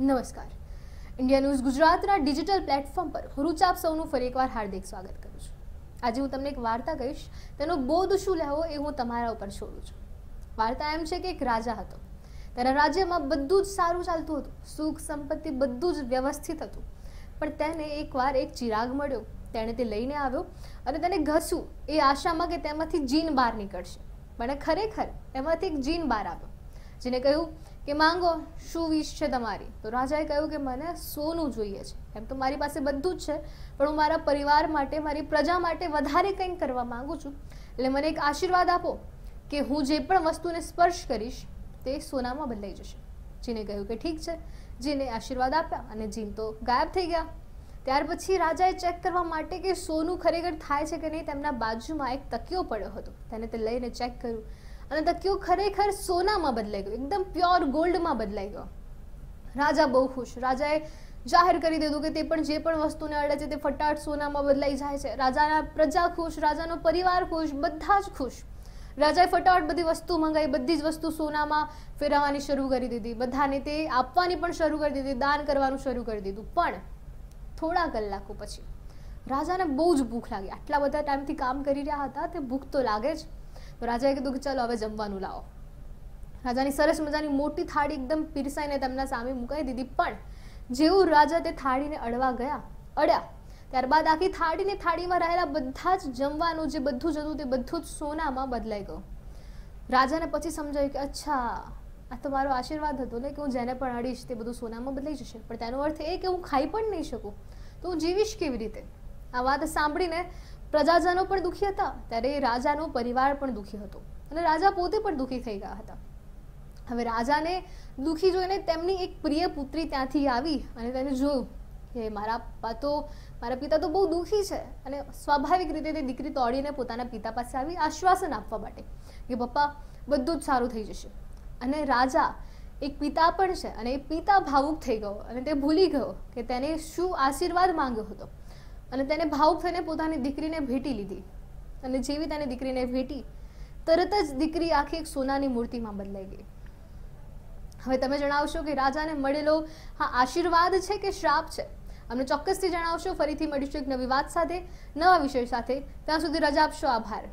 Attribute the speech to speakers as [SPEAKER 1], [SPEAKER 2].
[SPEAKER 1] નમસ્કાર. India news ગુજરાતના digital platform પર હું રૂચા સૌનું ફરી એકવાર હાર્દિક સ્વાગત કરું છું. આજે હું તમને એક વાર્તા કહીશ, તેનો બોધ શું લેવો એ હું તમારા ઉપર છોડું છું. વાર્તા એમ છે કે એક રાજા હતો. તેના રાજ્યમાં બધું જ સારું ચાલતું હતું, સુખ સંપત્તિ બધું જ વ્યવસ્થિત હતું. પણ તેને એકવાર એક ચિરાગ મળ્યો, તેણે તે લઈને આવ્યો અને તેને ઘસ્યું એ આશામાં કે તેમાંથી જીન બહાર નીકળશે. પણ ખરેખર એમાંથી એક જીન બહાર આવ્યો, જેને કહ્યું કે માંગો, શું વિશ છે તમારી? તો રાજાએ કહ્યું કે મને સોનું જોઈએ છે. એમ તો મારી પાસે બધું જ છે, પણ હું મારા પરિવાર માટે, મારી પ્રજા માટે વધારે કંઈક કરવા માંગુ છું. એટલે મને એક આશીર્વાદ આપો કે હું જે પણ વસ્તુને સ્પર્શ કરીશ, તે સોનામાં બદલાઈ જશે. જીને કહ્યું કે ઠીક છે, જીને આશીર્વાદ આપ્યા અને જીન તો ગાયબ થઈ ગયા. ત્યાર પછી રાજાએ ચેક કરવા માટે કે સોનું ખરેખર થાય છે કે નહીં, તેમના બાજુમાં એક તકિયો પડ્યો હતો. તેને તે લઈને ચેક કર્યું. અને તકિયો ખરેખર સોનામાં બદલાઈ ગયો? એકદમ પ્યોર ગોલ્ડમાં બદલાઈ ગયો. રાજા બહુ ખુશ. રાજાએ જાહેર કરી દીધું કે તે પણ જે પણ વસ્તુને અડે છે તે ફટાટ સોનામાં બદલાઈ જાય છે. રાજાના પ્રજા ખુશ, રાજાનો પરિવાર ખુશ, બધા જ ખુશ. રાજાએ ફટાફટ બધી વસ્તુ મંગાવી, બધી જ વસ્તુ સોનામાં ફેરવવાની શરૂ કરી દીધી. બધાને તે આપવાની પણ શરૂ કરી દીધી, દાન કરવાનું શરૂ કરી દીધું. પણ થોડા કલાકો પછી રાજાને બહુ જ ભૂખ લાગી. આટલા બધા ટાઈમથી કામ કરી રહ્યા હતા, તે ભૂખ તો લાગે જ. રાજાએ કીધું કે ચલો હવે જમવાનું લાવો. રાજાની સરસ મજાની મોટી થાળી એકદમ પીરસાઈને તેમના સામે મુકાઈ દીધી. પણ જેવું રાજા તે થાળીને અડવા ગયા, અડ્યા, ત્યારબાદ આખી થાળીને થાળીમાં રહેલા બધા જ જમવાનું જે બધું જ હતું તે બધું જ સોનામાં બદલાઈ ગયું. રાજાને પછી સમજાયું કે અચ્છા, આ તો મારો આશીર્વાદ હતો ને કે હું જેને પણ અડીશ તે બધું સોનામાં બદલાઈ જશે. પણ તેનો અર્થ એ કે હું ખાઈ પણ નહીં શકું. તો હું જીવીશ કેવી રીતે? આ વાત સાંભળીને પ્રજાજનો પણ દુઃખી હતા, ત્યારે રાજાનો પરિવાર પણ દુઃખી હતો અને રાજા પોતે પણ દુઃખી થઈ ગયા હતા. હવે રાજાને દુઃખી જોઈને તેમની એક પ્રિય પુત્રી ત્યાંથી આવી અને તેને જોયું કે મારા તો, મારા પિતા તો બહુ દુઃખી છે અને સ્વાભાવિક રીતે તે દીકરી તોડીને પોતાના પિતા પાસે આવી આશ્વાસન આપવા માટે કે પપ્પા, બધું જ સારું થઈ જશે. અને રાજા એક પિતા પણ છે અને એ પિતા ભાવુક થઈ ગયો અને તે ભૂલી ગયો કે તેને શું આશીર્વાદ માંગ્યો હતો. અને તેને ભાવુક થઈને પોતાની દીકરીને ભેટી લીધી. અને જેવી તેને દીકરીને ભેટી, તરત જ દીકરી આખી એક સોનાની મૂર્તિમાં બદલાઈ ગઈ. હવે તમે જણાવશો કે રાજાને મળેલો હા આશીર્વાદ છે કે શ્રાપ છે? અમને ચોક્કસથી જણાવશો, ફરીથી મળીશું એક નવી વાત સાથે, નવા વિષય સાથે. ત્યાં સુધી રજા આપશો, આભાર.